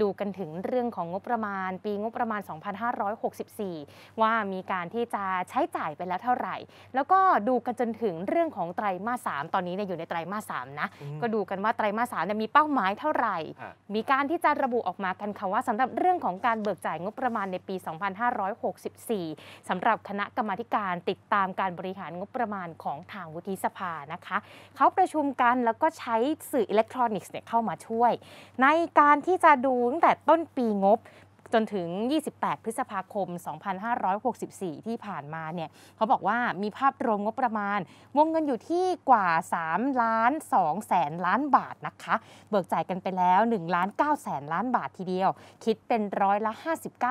ดูกันถึงเรื่องของงบประมาณ ปีงบประมาณ 2564 ว่ามีการที่จะใช้จ่ายไปแล้วเท่าไหร่ แล้วก็ดูกันจนถึงเรื่องของไตรมาส 3 ตอนนี้เนี่ยอยู่ในไตรมาส 3 นะอืมก็ดูกันว่าไตรมาส 3 เนี่ยมีเป้าหมายเท่าไหร่ฮะมีการที่จะระบุออกมากันค่ะว่าสำหรับเรื่องของการเบิกจ่ายงบประมาณในปี 2564สำหรับคณะกรรมาธิการติดตามการบริหารงบประมาณของทางวุฒิสภานะคะเขาประชุมกันแล้วก็ใช้สื่ออิเล็กทรอนิกส์เนี่ยเข้ามาช่วย ในการที่จะดูตั้งแต่ต้นปีงบ จนถึง 28 พฤษภาคม 2564 ที่ผ่านมาเนี่ยเขาบอกว่ามีภาพรวมงบประมาณ วงเงินอยู่ที่กว่า 3 ล้าน2แสนล้านบาทนะคะ เบิกจ่ายกันไปแล้ว1ล้าน9แสนล้านบาททีเดียว คิดเป็นร้อยละ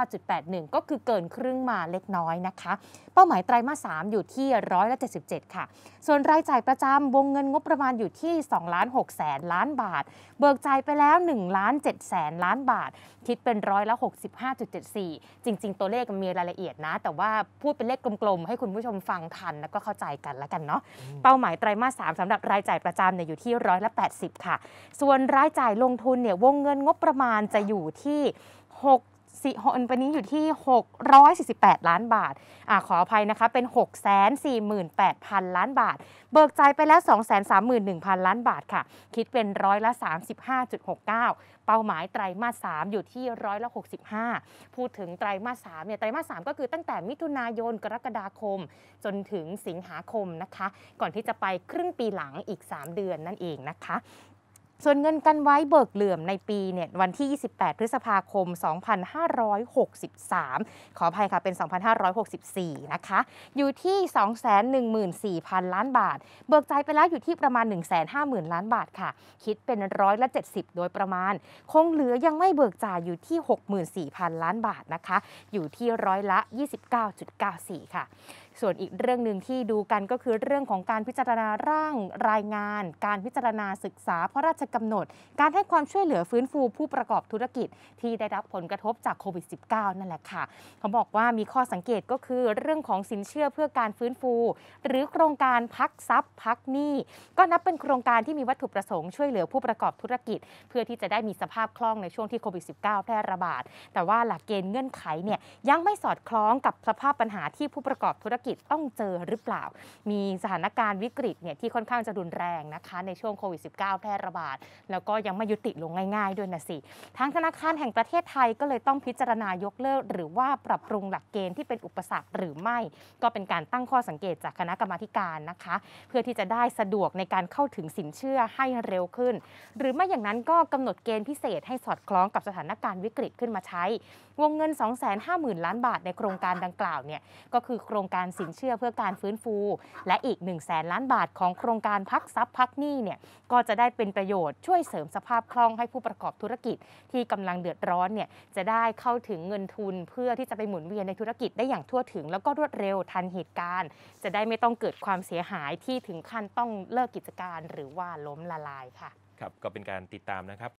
59.81 ก็คือเกินครึ่งมาเล็กน้อยนะคะ เป้าหมายไตรมาส3อยู่ที่ร้อยละ 77 ค่ะ ส่วนรายจ่ายประจำวงเงินงบประมาณอยู่ที่2ล้าน6แสนล้านบาท เบิกจ่ายไปแล้ว1ล้าน7แสนล้านบาท คิดเป็นร้อยละ65.74 จริง ๆ ตัวเลขมันมีรายละเอียดนะ แต่ว่าพูดเป็นเลขกลมๆ ให้คุณผู้ชมฟังทันแล้วก็เข้าใจกันแล้วกันเนาะเป้าหมายไตรมาส 3สำหรับรายจ่ายประจำเนี่ยอยู่ที่ร้อยละ80 ค่ะ ส่วนรายจ่ายลงทุนเนี่ยวงเงินงบประมาณจะอยู่ที่ 6 สี่หนปนี้อยู่ที่ 648 ล้านบาทอ่าขออภัยนะคะ เป็น 648,000 ล้านบาท เบิกจ่ายไปแล้ว 231,000 ล้านบาทค่ะ คิดเป็นร้อยละ 35.69 เป้าหมายไตรมาส 3 อยู่ที่ร้อยละ 65 พูดถึงไตรมาส 3 เนี่ย ไตรมาส 3 ก็คือตั้งแต่มิถุนายน กรกฎาคม จนถึงสิงหาคมนะคะ ก่อนที่จะไปครึ่งปีหลังอีก 3 เดือนนั่นเองนะคะ ส่วนเงินกันไว้เบิกเหลื่อมในปีเนี่ยวันที่ 28 พฤษภาคม 2563 ขออภัยค่ะ เป็น 2564 นะคะ อยู่ที่ 214,000 ล้านบาท เบิกจ่ายไปแล้วอยู่ที่ประมาณ 150,000 ล้านบาทค่ะ คิดเป็นร้อยละ 70 โดยประมาณ คงเหลือยังไม่เบิกจ่ายอยู่ที่ 64,000 ล้านบาทนะคะ อยู่ที่ร้อยละ 29.94 ค่ะส่วนอีกเรื่องหนึ่งที่ดูกันก็คือเรื่องของการพิจารณาร่างรายงาน การพิจารณาศึกษาพระราชกำหนด การให้ความช่วยเหลือฟื้นฟูผู้ประกอบธุรกิจ ที่ได้รับผลกระทบจากโควิด -19 นั่นแหละค่ะ เขาบอกว่ามีข้อสังเกตก็คือเรื่องของสินเชื่อเพื่อการฟื้นฟู หรือโครงการพักทรัพย์พักหนี้ก็นับเป็นโครงการที่มีวัตถุประสงค์ช่วยเหลือผู้ประกอบธุรกิจ เพื่อที่จะได้มีสภาพคล่องในช่วงที่โควิด -19 แพร่ระบาด แต่ว่าหลักเกณฑ์เงื่อนไขเนี่ยยังไม่สอดคล้องกับสภาพปัญหาที่ผู้ประกอบธุรกิจต้องเจอหรือเปล่า มีสถานการณ์วิกฤตเนี่ยที่ค่อนข้างจะรุนแรงนะคะ ในช่วงโควิด -19 แพร่ระบาดแล้วก็ยังไม่ยุติลงง่าย ๆ ด้วยนะสิ ทางธนาคารแห่งประเทศไทยก็เลยต้องพิจารณายกเลิก หรือว่าปรับปรุงหลักเกณฑ์ที่เป็นอุปสรรคหรือไม่ ก็เป็นการตั้งข้อสังเกตจากคณะกรรมาการนะคะ เพื่อที่จะได้สะดวกในการเข้าถึงสินเชื่อให้เร็วขึ้น หรือไม่อย่างนั้นก็กำหนดเกณฑ์พิเศษให้สอดคล้องกับสถานการณ์วิกฤตขึ้นมาใช้ วงเงิน 250,000 ล้านบาทในโครงการดังกล่าวเนี่ยก็คือโครงการสินเชื่อเพื่อการฟื้นฟู และอีก1 0 0 0 0แสนล้านบาทของโครงการพักทรัพย์พักหนี้เนี่ยก็จะได้เป็นประโยชน์ช่วยเสริมสภาพคล่องให้ผู้ประกอบธุรกิจที่กำลังเดือดร้อนเนี่ยจะได้เข้าถึงเงินทุนเพื่อที่จะไปหมุนเวียนในธุรกิจได้อย่างทั่วถึง แล้วก็รวดเร็วทันเหตุการณ์ จะได้ไม่ต้องเกิดความเสียหายที่ถึงขั้นต้องเลิกกิจการ หรือว่าล้มละลายค่ะ ครับก็เป็นการติดตามนะครับ